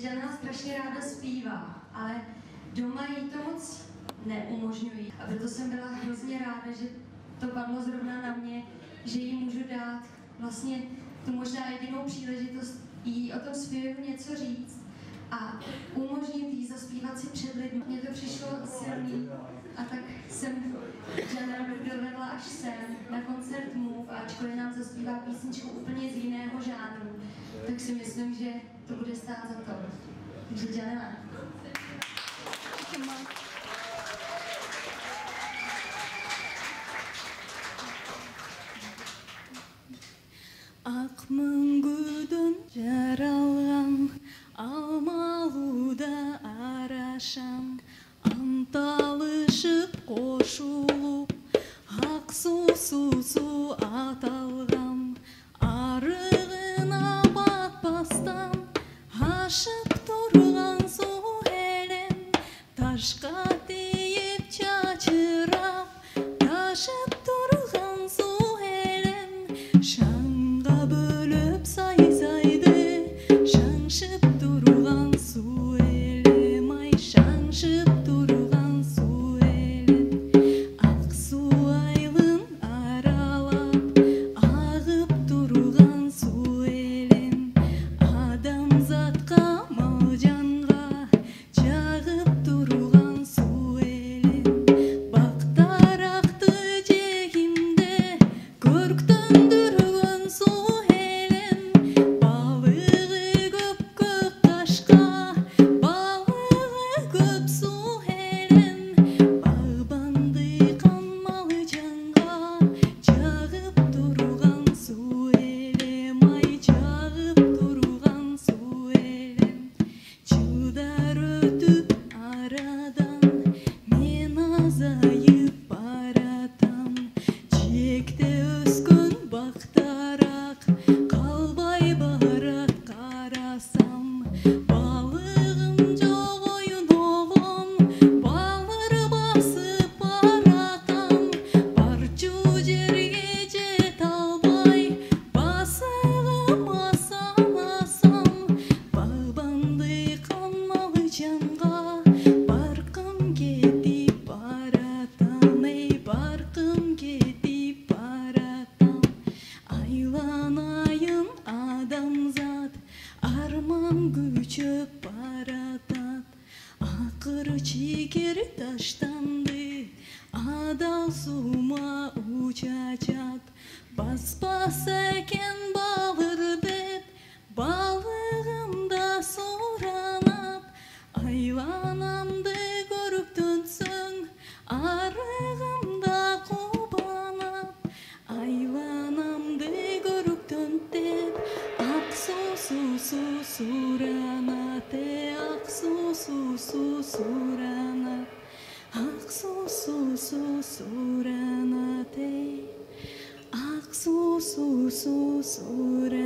Žena strašně ráda zpívá, ale doma jí to moc neumožňují. A proto jsem byla hrozně ráda, že to padlo zrovna na mě, že jí můžu dát vlastně tu možná jedinou příležitost jí o tom zpěvu něco říct a umožnit jí zaspívat si před lidmi. Mně to přišlo silný a tak jsem Jana dovedla až sem na koncert Move ačkoliv nám zaspívá písničku úplně z jiného žánru, tak si myslím, že to bude stát za to. Takže Jana. ақ sure do do адам көчіп баратат ақыры чекер таштанды адал сума учачат баспаса екен бауыр бет susu surana te ak susu surana ak susu surana te ak susu surana